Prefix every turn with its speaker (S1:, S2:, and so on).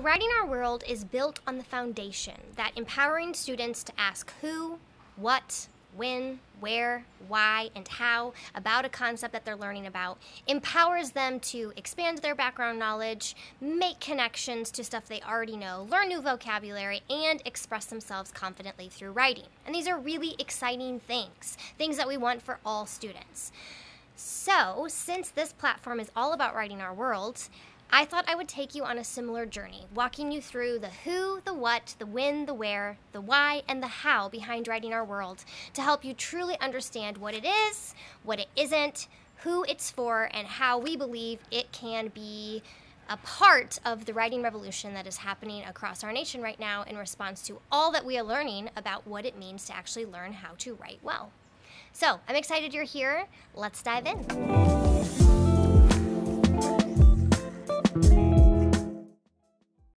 S1: Writing Our World is built on the foundation that empowering students to ask who, what, when, where, why, and how about a concept that they're learning about empowers them to expand their background knowledge, make connections to stuff they already know, learn new vocabulary, and express themselves confidently through writing. And these are really exciting things, things that we want for all students. So, since this platform is all about writing our world, I thought I would take you on a similar journey, walking you through the who, the what, the when, the where, the why, and the how behind writing our world to help you truly understand what it is, what it isn't, who it's for, and how we believe it can be a part of the writing revolution that is happening across our nation right now in response to all that we are learning about what it means to actually learn how to write well. So I'm excited you're here. Let's dive in.